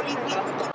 político.